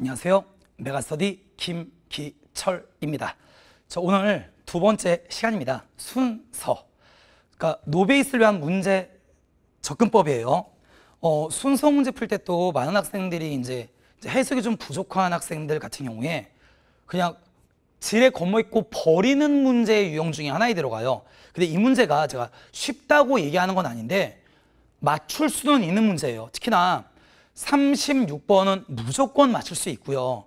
안녕하세요. 메가스터디 김기철입니다. 저 오늘 두 번째 시간입니다. 순서. 그러니까 노베이스를 위한 문제 접근법이에요. 어, 순서 문제 풀 때 또 많은 학생들이 이제, 해석이 좀 부족한 학생들 같은 경우에 그냥 질에 겁먹고 버리는 문제의 유형 중에 하나에 들어가요. 근데 이 문제가 제가 쉽다고 얘기하는 건 아닌데 맞출 수는 있는 문제예요. 특히나 36번은 무조건 맞출 수 있고요.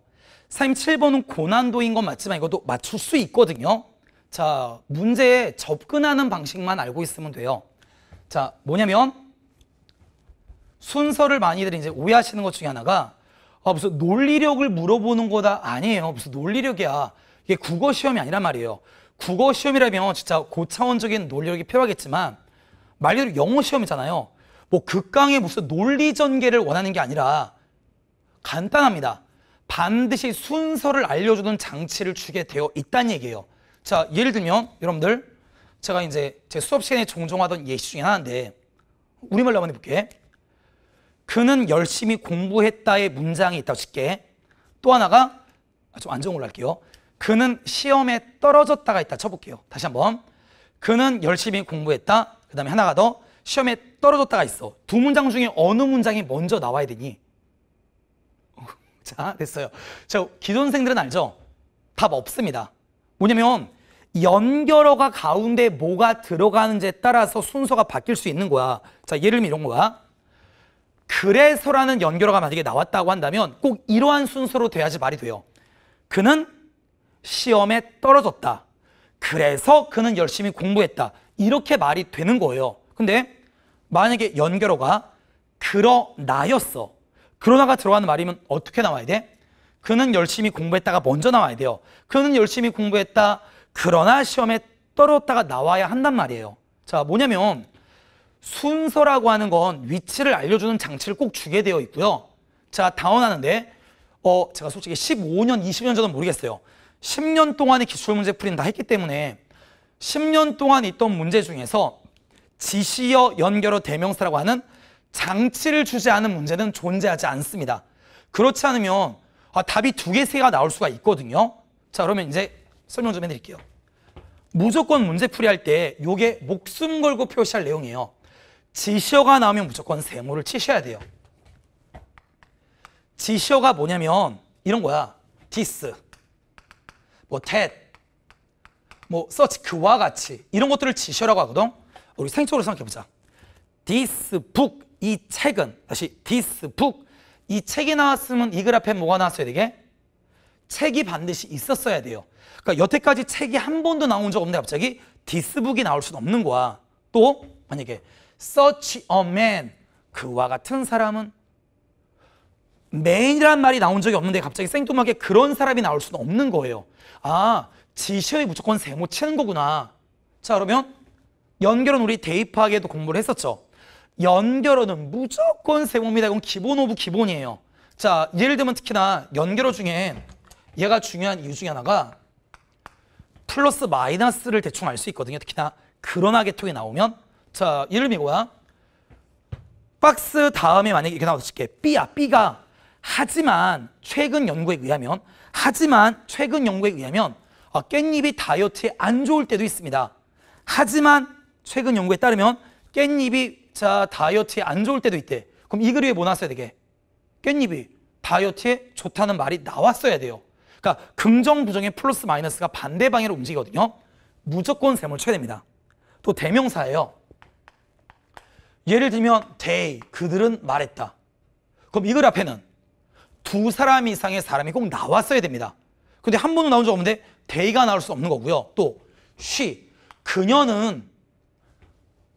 37번은 고난도인 건 맞지만 이것도 맞출 수 있거든요. 자, 문제에 접근하는 방식만 알고 있으면 돼요. 자, 뭐냐면 순서를 많이들 이제 오해하시는 것 중에 하나가 아, 무슨 논리력을 물어보는 거다 아니에요. 무슨 논리력이야. 이게 국어 시험이 아니란 말이에요. 국어 시험이라면 진짜 고차원적인 논리력이 필요하겠지만 말 그대로 영어 시험이잖아요. 뭐 극강의 무슨 논리 전개를 원하는 게 아니라 간단합니다. 반드시 순서를 알려주는 장치를 주게 되어 있다는 얘기예요. 자, 예를 들면 여러분들 제가 이제 제 수업 시간에 종종 하던 예시 중에 하나인데 우리말로 한번 해볼게. 그는 열심히 공부했다의 문장이 있다고 칠게. 또 하나가 아, 좀 안정으로 할게요. 그는 시험에 떨어졌다가 있다 쳐볼게요. 다시 한번. 그는 열심히 공부했다. 그 다음에 하나가 더 시험에 떨어졌다가 있어. 두 문장 중에 어느 문장이 먼저 나와야 되니? 자, 됐어요. 저 기존생들은 알죠? 답 없습니다. 뭐냐면 연결어가 가운데 뭐가 들어가는지에 따라서 순서가 바뀔 수 있는 거야. 자, 예를 들면 이런 거야. 그래서라는 연결어가 만약에 나왔다고 한다면 꼭 이러한 순서로 돼야지 말이 돼요. 그는 시험에 떨어졌다. 그래서 그는 열심히 공부했다. 이렇게 말이 되는 거예요. 근데 만약에 연결어가 그러나였어. 그러나가 들어가는 말이면 어떻게 나와야 돼? 그는 열심히 공부했다가 먼저 나와야 돼요. 그는 열심히 공부했다. 그러나 시험에 떨어졌다가 나와야 한단 말이에요. 자, 뭐냐면 순서라고 하는 건 위치를 알려주는 장치를 꼭 주게 되어 있고요. 자, 다원하는데 어, 제가 솔직히 15년, 20년 전은 모르겠어요. 10년 동안의 기출문제 풀이는 다 했기 때문에 10년 동안 있던 문제 중에서 지시어, 연결어, 대명사라고 하는 장치를 않은 문제는 존재하지 않습니다. 그렇지 않으면 아, 답이 두 개, 세 개가 나올 수가 있거든요. 자, 그러면 이제 설명 좀 해드릴게요. 무조건 문제 풀이할 때 이게 목숨 걸고 표시할 내용이에요. 지시어가 나오면 무조건 세모를 치셔야 돼요. 지시어가 뭐냐면 이런 거야. this, 뭐 that, 뭐 such 그와 같이 이런 것들을 지시어라고 하거든. 우리 생적으로 생각해보자. this book 이 책은 다시 this book 이 책이 나왔으면 이글 앞에 뭐가 나왔어야 되게? 책이 반드시 있었어야 돼요. 그러니까 여태까지 책이 한 번도 나온 적 없는데 갑자기 this book이 나올 수는 없는 거야. 또 만약에 such a man 그와 같은 사람은 man이란 말이 나온 적이 없는데 갑자기 생뚱하게 그런 사람이 나올 수는 없는 거예요. 아 지시어에 무조건 세모 치는 거구나. 자 그러면 연결은 우리 대입하기에도 공부를 했었죠. 연결어는 무조건 세모입니다. 기본 of 기본이에요. 자, 예를 들면 특히나 연결어 중에 얘가 중요한 이유 중에 하나가 플러스 마이너스를 대충 알 수 있거든요. 특히나 그러나 계통이 나오면 자, 예를 들면 이거야. 박스 다음에 만약에 이렇게 나와서 칠게. B야. B가 하지만 최근 연구에 의하면 하지만 최근 연구에 의하면 아, 깻잎이 다이어트에 안 좋을 때도 있습니다. 하지만 최근 연구에 따르면 깻잎이 자 다이어트에 안 좋을 때도 있대. 그럼 이글 위에 뭐 나왔어야 되게? 깻잎이 다이어트에 좋다는 말이 나왔어야 돼요. 그러니까 긍정, 부정의 플러스 마이너스가 반대 방향으로 움직이거든요. 무조건 세모를 쳐야 됩니다. 또 대명사예요. 예를 들면 they, 그들은 말했다. 그럼 이 글 앞에는 두 사람 이상의 사람이 꼭 나왔어야 됩니다. 근데 한 번도 나온 적 없는데 they가 나올 수 없는 거고요. 또 she, 그녀는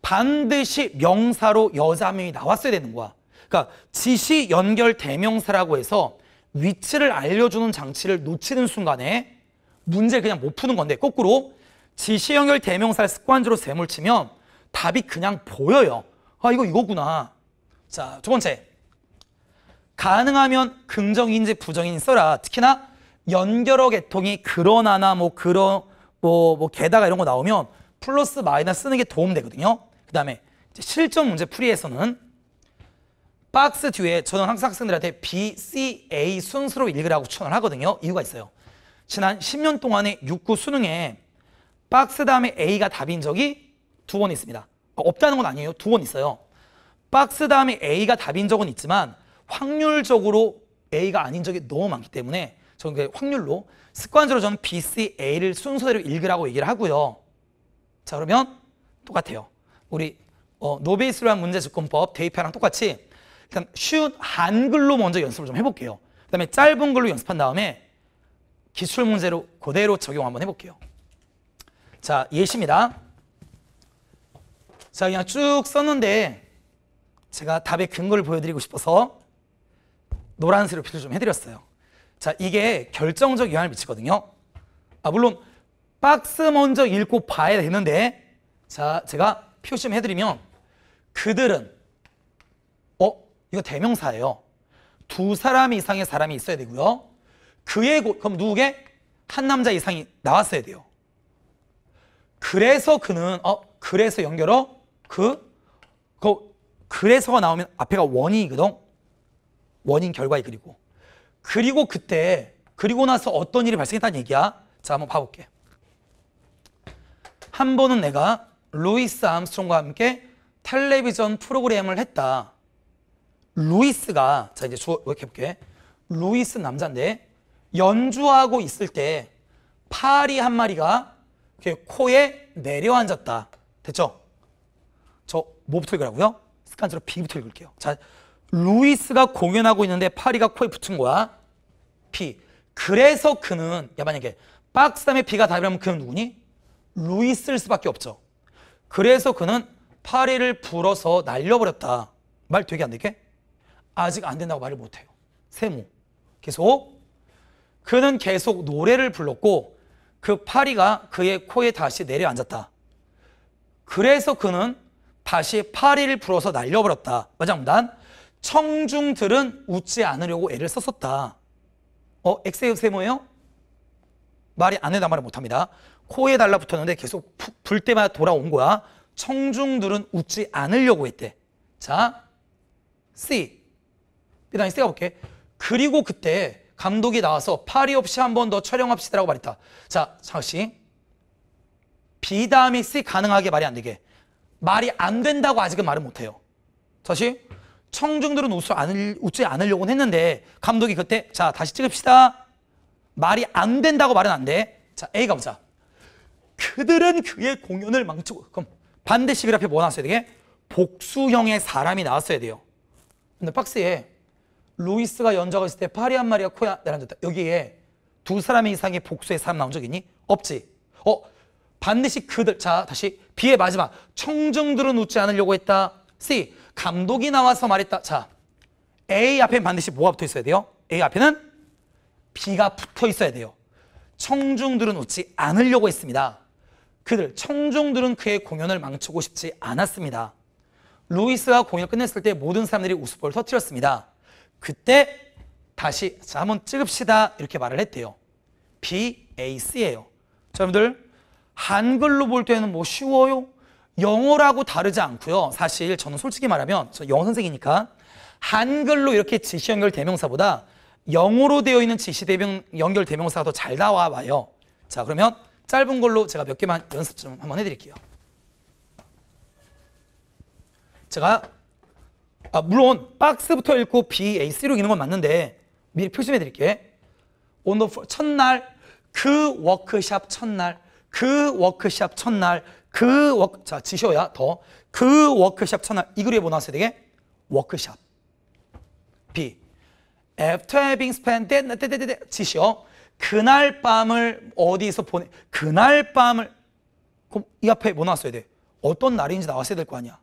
반드시 명사로 여자명이 나왔어야 되는 거야. 그러니까 지시 연결 대명사라고 해서 위치를 알려주는 장치를 놓치는 순간에 문제 그냥 못 푸는 건데 거꾸로 지시 연결 대명사를 습관적으로 세물 치면 답이 그냥 보여요. 아 이거 이거구나. 자 두 번째 가능하면 긍정인지 부정인지 써라. 특히나 연결어 계통이 그러나나 뭐 그러 뭐, 뭐 게다가 이런 거 나오면 플러스 마이너스 쓰는 게 도움 되거든요. 그 다음에 실전 문제 풀이에서는 박스 뒤에 저는 항상 학생들한테 B, C, A 순서로 읽으라고 추천을 하거든요. 이유가 있어요. 지난 10년 동안의 6구 수능에 박스 다음에 A가 답인 적이 두 번 있습니다. 어, 없다는 건 아니에요. 두 번 있어요. 박스 다음에 A가 답인 적은 있지만 확률적으로 A가 아닌 적이 너무 많기 때문에 저는 그 확률로 습관적으로 저는 B, C, A를 순서대로 읽으라고 얘기를 하고요. 자 그러면 똑같아요. 우리 어, 노베이스로 한 문제 접근법 대입하랑 똑같이 일단 쉬운 한글로 먼저 연습을 좀 해볼게요. 그 다음에 짧은 글로 연습한 다음에 기출 문제로 그대로 적용 한번 해볼게요. 자 예시입니다. 자 그냥 쭉 썼는데 제가 답의 근거를 보여드리고 싶어서 노란색으로 표시를 좀 해드렸어요. 자 이게 결정적 영향을 미치거든요. 아 물론 박스 먼저 읽고 봐야 되는데 자 제가 표시 좀 해드리면 그들은 어 이거 대명사예요. 두 사람 이상의 사람이 있어야 되고요. 그의 고, 그럼 누구게 한 남자 이상이 나왔어야 돼요. 그래서 그는 어 그래서 연결어 그, 그 그래서가 나오면 앞에가 원인이거든. 원인 결과이 그리고 그리고 그때 그리고 나서 어떤 일이 발생했다는 얘기야. 자 한번 봐볼게. 한 번은 내가 루이스 암스트롱과 함께 텔레비전 프로그램을 했다. 루이스가 자 이제 주어 이렇게 볼게. 루이스 남자인데 연주하고 있을 때 파리 한 마리가 코에 내려앉았다. 됐죠? 저 뭐부터 읽으라고요? 습관적으로 B부터 읽을게요. 자, 루이스가 공연하고 있는데 파리가 코에 붙은 거야. P. 그래서 그는 야 만약에 박스 다음에 B가 답이라면 그는 누구니? 루이스일 수밖에 없죠. 그래서 그는 파리를 불어서 날려버렸다. 말 되게 안 되게? 아직 안 된다고 말을 못해요. 세모. 계속. 그는 계속 노래를 불렀고 그 파리가 그의 코에 다시 내려앉았다. 그래서 그는 다시 파리를 불어서 날려버렸다. 마장단 청중들은 웃지 않으려고 애를 썼었다. 어, 엑세요 세모예요? 말이 안 된다 말을 못합니다. 코에 달라붙었는데 계속 푹불 때마다 돌아온 거야. 청중들은 웃지 않으려고 했대. 자, C. 그다음에 C가 볼게. 그리고 그때 감독이 나와서 파리 없이 한 번 더 촬영합시다라고 말했다. 자, 상씨. B 다음에 C 가능하게 말이 안 되게. 말이 안 된다고 아직은 말을 못해요. 다시 청중들은 웃지, 웃지 않으 려고는 했는데 감독이 그때 자 다시 찍읍시다. 말이 안 된다고 말은 안 돼. 자 A 가보자. 그들은 그의 공연을 망치고 그럼 반드시 그 앞에 뭐 나왔어야 되게? 복수형의 사람이 나왔어야 돼요. 근데 박스에 루이스가 연주하고 있을 때 파리 한 마리가 코에 내려앉았다. 여기에 두 사람의 이상의 복수의 사람 나온 적 있니? 없지. 어 반드시 그들 자 다시 B의 마지막 청중들은 웃지 않으려고 했다. C 감독이 나와서 말했다. 자 A 앞에 반드시 뭐가 붙어 있어야 돼요? A 앞에는 B가 붙어 있어야 돼요. 청중들은 웃지 않으려고 했습니다. 그들 청중들은 그의 공연을 망치고 싶지 않았습니다. 루이스가 공연을 끝냈을 때 모든 사람들이 웃음보를 터뜨렸습니다. 그때 다시 자 한번 찍읍시다 이렇게 말을 했대요. B, A, C예요. 자 여러분들 한글로 볼 때는 뭐 쉬워요? 영어라고 다르지 않고요. 사실 저는 솔직히 말하면 저 영어 선생이니까 한글로 이렇게 지시 연결 대명사보다 영어로 되어 있는 지시 대명 연결 대명사가 더 잘 나와 봐요. 자 그러면 짧은 걸로 제가 몇 개만 연습 좀 한번 해드릴게요. 제가 아, 물론 박스부터 읽고 B, A, C로 읽는 건 맞는데 미리 표시 해 드릴게. on the f- 첫날 그 워크샵 첫날 그 워크샵 첫날 그 워크 자 지시어 the 그 워크샵 첫날 이 글에 뭐 나왔어야 되게? 워크샵 after having spent that 떼떼떼떼 지셔 그날 밤을 어디서 보내 그날 밤을 이 앞에 뭐 나왔어야 돼? 어떤 날인지 나왔어야 될 거 아니야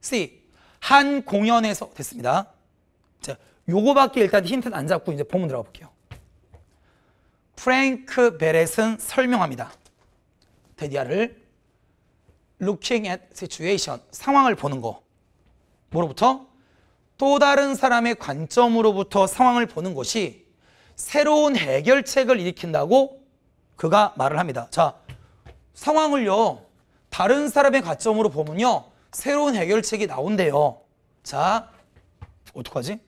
C 한 공연에서 됐습니다. 자, 요거밖에 일단 힌트는 안 잡고 이제 본문 들어가 볼게요. 프랭크 베렛은 설명합니다. 데디아를 looking at situation 상황을 보는 거. 뭐로부터? 또 다른 사람의 관점으로부터 상황을 보는 것이 새로운 해결책을 일으킨다고 그가 말을 합니다. 자, 상황을요. 다른 사람의 관점으로 보면요. 새로운 해결책이 나온대요. 자, 어떡하지?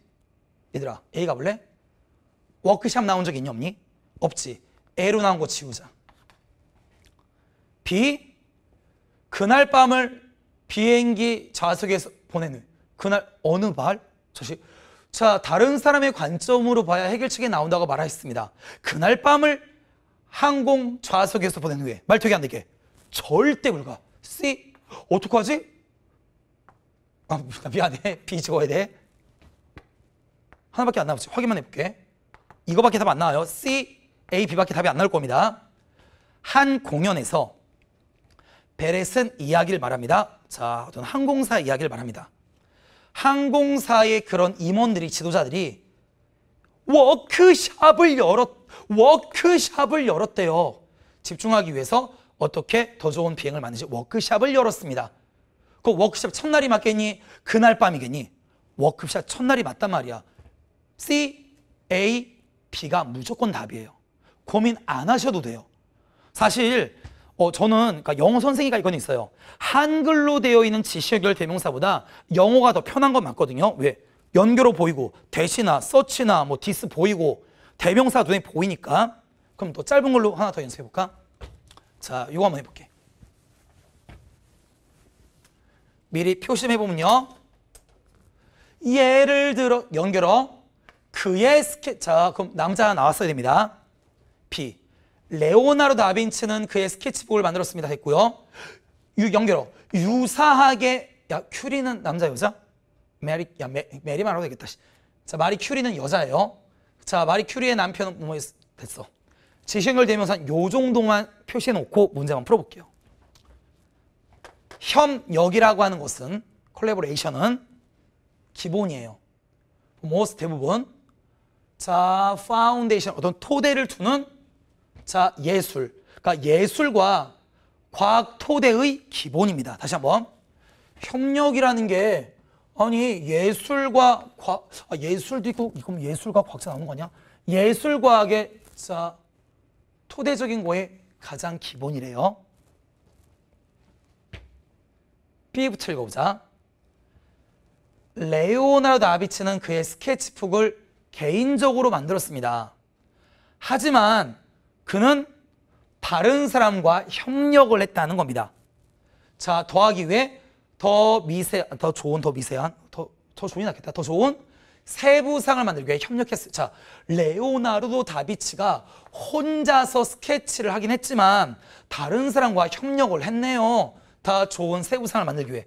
얘들아 A 가볼래? 워크샵 나온 적 있니 없니? 없지. A로 나온 거 지우자. B 그날 밤을 비행기 좌석에서 후 그날 어느 발? 자식 자 다른 사람의 관점으로 봐야 해결책이 나온다고 말하였습니다. 그날 밤을 항공 좌석에서 보낸 후에 말 되게 안 되게 절대 불가. C 어떡하지? 아 미안해 B 적어야 돼. 하나밖에 안 남았지. 확인만 해볼게. 이거밖에 답 안 나와요. C, A, B밖에 답이 안 나올 겁니다. 한 공연에서 베렛은 이야기를 말합니다. 자, 어떤 항공사 이야기를 말합니다. 항공사의 그런 임원들이 지도자들이 워크샵을 열었 워크샵을 열었대요. 집중하기 위해서 어떻게 더 좋은 비행을 만드지 워크샵을 열었습니다. 그 워크샵 첫날이 맞겠니? 그날 밤이겠니? 워크샵 첫날이 맞단 말이야. C, A, B가 무조건 답이에요. 고민 안 하셔도 돼요. 사실 어, 저는 그러니까 영어 선생이가 이건 있어요. 한글로 되어 있는 지시 연결 대명사보다 영어가 더 편한 건 맞거든요. 왜? 연결어 보이고 that이나 such나 뭐 this 보이고 대명사 눈에 보이니까 그럼 또 짧은 걸로 하나 더 연습해 볼까? 자, 이거 한번 해볼게. 미리 표시 좀 해보면요. 예를 들어 연결어 그의 스케 자 그럼 남자 나왔어야 됩니다. B 레오나르도 다빈치는 그의 스케치북을 만들었습니다 했고요. 유 연결어 유사하게 야 큐리는 남자 여자? 메리 야 메, 메리 말하도 되겠다. 자 마리 큐리는 여자예요. 자 마리 큐리의 남편은 뭐 됐어. 지시 연결되면서 요 정도만 표시해 놓고 문제만 풀어볼게요. 협력이라고 하는 것은 collaboration은 기본이에요. most 대부분 자 파운데이션 어떤 토대를 두는 자 예술 그러니까 예술과 과학 토대의 기본입니다. 다시 한번 협력이라는 게 아니 예술과 과 아, 예술도 있고 이건 예술과 과학자 나오는 거 아니야? 예술 과학의 자 토대적인 거에 가장 기본이래요. B부터 읽어보자. 레오나르도 다비치는 그의 스케치북을 개인적으로 만들었습니다. 하지만 그는 다른 사람과 협력을 했다는 겁니다. 자, 더하기 위해 더 미세, 더 좋은, 더 미세한, 더, 더 좋이 낫겠다. 더 좋은 세부상을 만들기 위해 협력했어요. 자, 레오나르도 다비치가 혼자서 스케치를 하긴 했지만 다른 사람과 협력을 했네요. 다 좋은 세부상을 만들기 위해.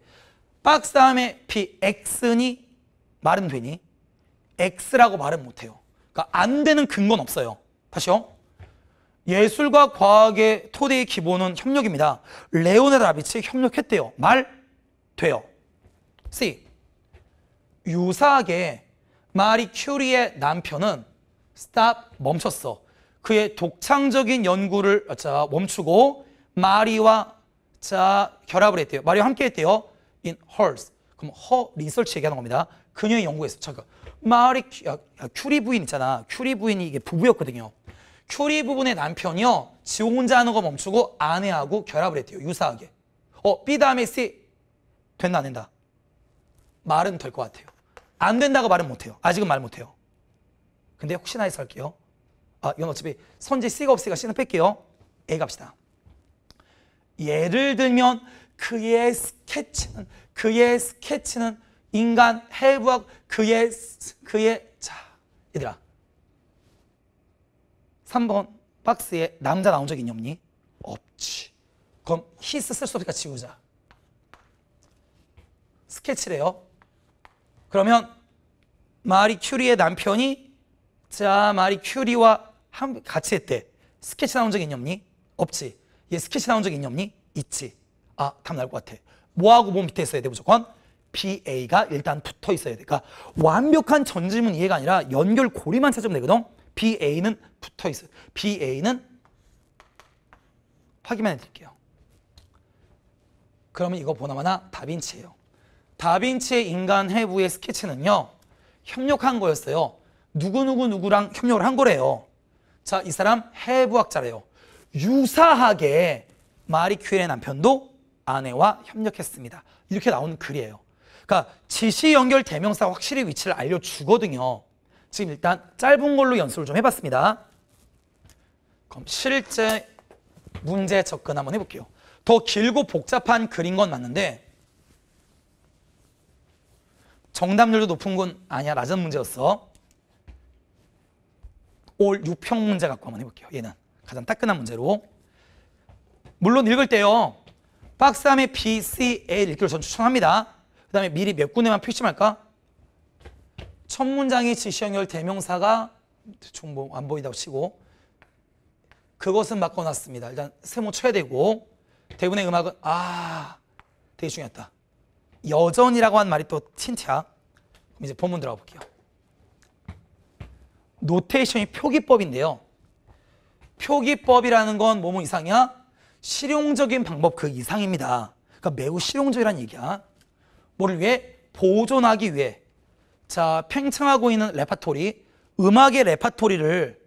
박스 다음에 P, X니 말은 되니? X라고 말은 못해요. 그러니까 안 되는 근거는 없어요. 다시요. 예술과 과학의 토대의 기본은 협력입니다. 레오나르도 다빈치 협력했대요. 말 돼요. C. 유사하게 마리 큐리의 남편은 stop 멈췄어. 그의 독창적인 연구를 자 멈추고 마리와 자 결합을 했대요. 마리와 함께 했대요. in hers. 그럼 her research 얘기하는 겁니다. 그녀의 연구에서 잠깐 마리 큐, 야, 야, 큐리 부인 있잖아. 큐리 부인이 이게 부부였거든요. 큐리 부분의 남편이요. 지 혼자 하는 거 멈추고 아내하고 결합을 했대요. 유사하게. 어, B 다음에 C 된다 안 된다? 말은 될 것 같아요. 안 된다고 말은 못해요. 아직은 말 못해요. 근데 혹시나 해서 할게요. 아, 이건 어차피 선지 C가 없으니까 C는 뺄게요. A 갑시다. 예를 들면 그의 스케치는 그의 스케치는 인간 해부학 그의 그의 자 얘들아 3번 박스에 남자 나온 적 있니 없니? 없지. 그럼 his 쓸 수 없으니까 지우자. 스케치래요. 그러면 마리 큐리의 남편이 자 마리 큐리와 한, 같이 했대. 스케치 나온 적 있니 없니? 없지. 얘 스케치 나온 적 있니 없니? 있지. 아, 답 나올 것 같아. 뭐하고 뭐 밑에 있어야 돼 무조건? BA가 일단 붙어 있어야 돼. 그러니까 완벽한 전지문 이해가 아니라 연결 고리만 찾으면 되거든. BA는 붙어 있어요. BA는 확인만 해드릴게요. 그러면 이거 보나마나 다빈치예요. 다빈치의 인간 해부의 스케치는요. 협력한 거였어요. 누구누구 누구랑 협력을 한 거래요. 자, 이 사람 해부학자래요. 유사하게 마리 큐리의 남편도 아내와 협력했습니다. 이렇게 나오는 글이에요. 그러니까 지시 연결 대명사가 확실히 위치를 알려주거든요. 지금 일단 짧은 걸로 연습을 좀 해봤습니다. 그럼 실제 문제 접근 한번 해볼게요. 더 길고 복잡한 그린 건 맞는데 정답률도 높은 건 아니야. 낮은 문제였어. 올 6평 문제 갖고 한번 해볼게요. 얘는 가장 따끈한 문제로. 물론 읽을 때요. 박스 안에 B, C, A 읽기를 전 추천합니다. 그 다음에 미리 몇 군데만 표시할까? 첫 문장이 지시연결 대명사가 대충 뭐 안 보인다고 치고 그것은 바꿔놨습니다. 일단 세모 쳐야 되고 대부분의 음악은 아 되게 중요했다. 여전이라고 한 말이 또 틴트야. 그럼 이제 본문 들어가 볼게요. notation이 표기법인데요. 표기법이라는 건 뭐뭐 이상이야? 실용적인 방법 그 이상입니다. 그러니까 매우 실용적이라는 얘기야. 뭐를 위해? 보존하기 위해. 자, 팽창하고 있는 레파토리, 음악의 레파토리를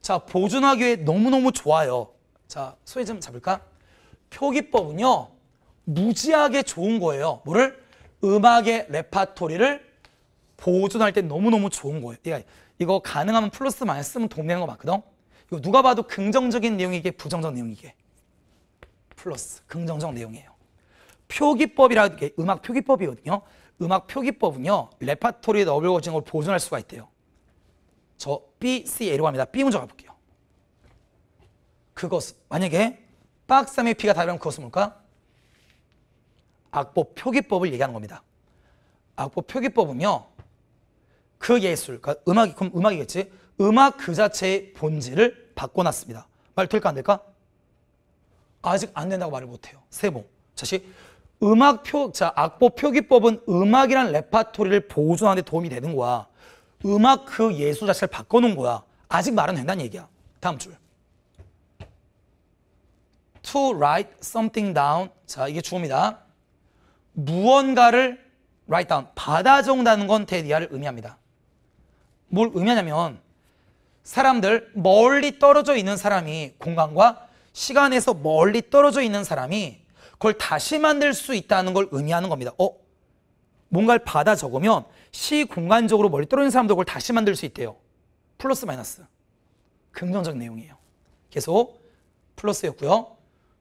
자, 보존하기 위해 너무너무 좋아요. 자, 소리 좀 잡을까? 표기법은요, 무지하게 좋은 거예요. 뭐를? 음악의 레파토리를 보존할 때 너무너무 좋은 거예요. 이거, 가능하면 플러스 마이너스 쓰면 돈 내는 거 맞거든? 이거 누가 봐도 긍정적인 내용이게 부정적 내용이게. 플러스, 긍정적 내용이에요. 표기법이라는 게 음악 표기법이거든요. 음악 표기법은요, 레파토리에 넣어버려진 걸 보존할 수가 있대요. 저 B, C, A로 갑니다. B 문제 가볼게요. 그것, 만약에 안에 B가 다르면 그것은 뭘까? 악보 표기법을 얘기하는 겁니다. 악보 표기법은요, 그 예술, 그러니까 음악이, 그럼 음악이겠지? 음악 그 자체의 본질을 바꿔놨습니다. 말 될까 안 될까? 아직 안 된다고 말을 못해요. 세모. 다시 음악 표, 자, 악보 표기법은 음악이란 레파토리를 보존하는 데 도움이 되는 거야. 음악 그 예술 자체를 바꿔놓은 거야. 아직 말은 된다는 얘기야. 다음 줄. To write something down. 자, 이게 주어입니다. 무언가를 write down. 받아 적는다는 건 대디아를 의미합니다. 뭘 의미하냐면 사람들 멀리 떨어져 있는 사람이 공간과 시간에서 멀리 떨어져 있는 사람이 그걸 다시 만들 수 있다는 걸 의미하는 겁니다. 어? 뭔가를 받아 적으면 시공간적으로 멀리 떨어진 사람도 그걸 다시 만들 수 있대요. 플러스 마이너스. 긍정적 내용이에요. 계속 플러스였고요.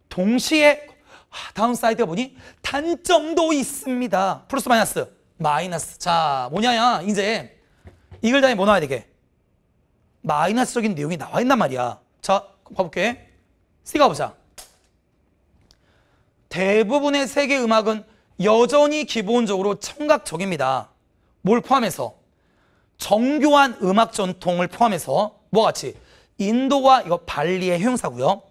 동시에 아, downside가 보니 단점도 있습니다. 플러스 마이너스. 마이너스. 자, 뭐냐야. 이제 이글 다음에 뭐 나와야 되게? 마이너스적인 내용이 나와 있단 말이야. 자, 봐볼게. C 가 보자. 대부분의 세계 음악은 여전히 기본적으로 청각적입니다. 뭘 포함해서? 정교한 음악 전통을 포함해서 뭐 같이? 인도와 이거 발리의 형용사고요.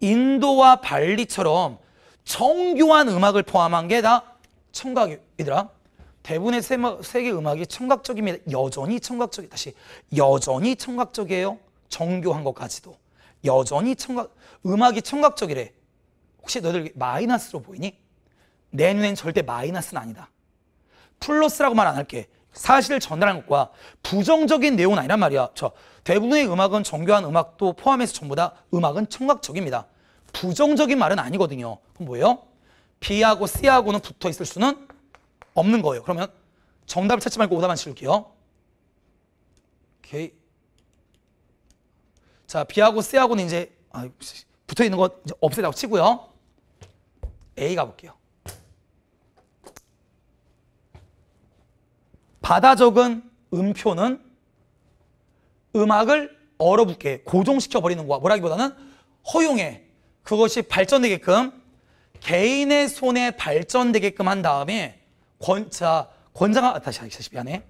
인도와 발리처럼 정교한 음악을 포함한 게 다 청각이더라. 대부분의 세계 음악이 청각적입니다. 여전히 청각적이 다시 여전히 청각적이에요. 정교한 것까지도 여전히 청각 음악이 청각적이래. 혹시 너희들 마이너스로 보이니? 내 눈엔 절대 마이너스는 아니다. 플러스라고 말 안 할게. 사실을 전달하는 것과 부정적인 내용은 아니란 말이야. 저 대부분의 음악은 정교한 음악도 포함해서 전부 다 음악은 청각적입니다. 부정적인 말은 아니거든요. 그럼 뭐예요? B하고 C하고는 붙어 있을 수는 없는 거예요. 그러면 정답을 찾지 말고 오답만 칠게요. 오케이. 자, B하고 C하고는 이제 아, 붙어 있는 거 없애라고 치고요. A 가볼게요. 받아 적은 음표는 음악을 얼어붙게 고정시켜 버리는 거야. 뭐라기보다는 허용해. 그것이 발전되게끔 개인의 손에 발전되게끔 한 다음에 권, 자, 권장하, 아, 다시, 다시 미안해.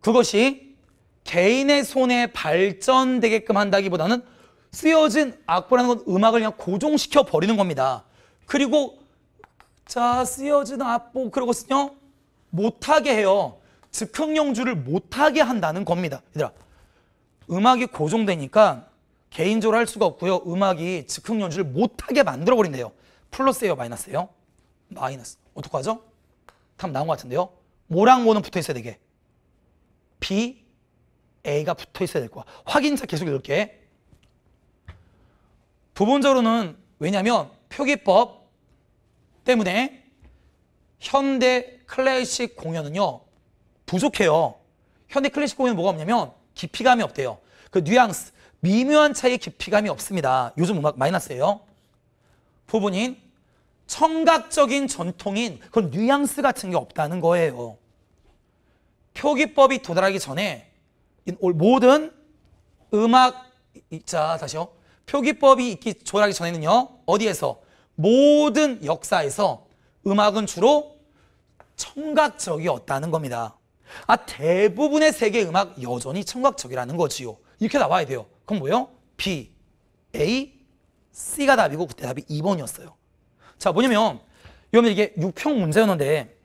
그것이 개인의 손에 발전되게끔 한다기보다는 쓰여진 악보라는 건 음악을 그냥 고정시켜 버리는 겁니다. 그리고 자 쓰여진 악보 그것은요 못하게 해요. 즉흥영주를 못하게 한다는 겁니다. 얘들아 음악이 고정되니까 개인적으로 할 수가 없고요. 음악이 즉흥연주를 못하게 만들어 버린대요. 플러스예요, 마이너스예요? 마이너스. 어떡하죠? 답 나온 것 같은데요. 뭐랑 뭐는 붙어 있어야 되게? B, A가 붙어 있어야 될 거야. 확인차 계속 읽을게. 부분적으로는 왜냐하면 표기법 때문에 현대 클래식 공연은요 부족해요. 현대 클래식 공연은 뭐가 없냐면 깊이감이 없대요. 그 뉘앙스, 미묘한 차이의 깊이감이 없습니다. 요즘 음악 마이너스예요. 부분인 청각적인 전통인 그런 뉘앙스 같은 게 없다는 거예요. 표기법이 도달하기 전에 이 모든 음악 자 다시요. 표기법이 있기 도달하기 전에는요. 어디에서 모든 역사에서 음악은 주로 청각적이었다는 겁니다. 아 대부분의 세계 음악 여전히 청각적이라는 거지요. 이렇게 나와야 돼요. 그럼 뭐요? B, A, C가 답이고 그때 답이 2번이었어요. 자 뭐냐면 여러분 이게 6평 문제였는데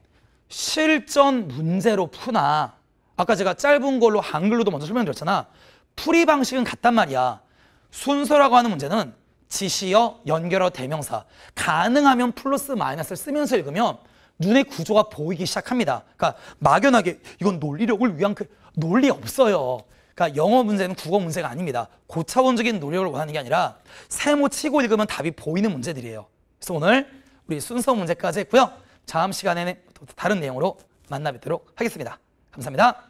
실전 문제로 푸나 아까 제가 짧은 걸로 한글로도 먼저 설명드렸잖아. 풀이 방식은 같단 말이야. 순서라고 하는 문제는 지시어, 연결어, 대명사 가능하면 플러스 마이너스를 쓰면서 읽으면 눈의 구조가 보이기 시작합니다. 그러니까 막연하게 이건 논리력을 위한 그 논리 없어요. 그러니까 영어 문제는 국어 문제가 아닙니다. 고차원적인 노력을 원하는 게 아니라 세모 치고 읽으면 답이 보이는 문제들이에요. 그래서 오늘 우리 순서 문제까지 했고요. 다음 시간에는 또 다른 내용으로 만나 뵙도록 하겠습니다. 감사합니다.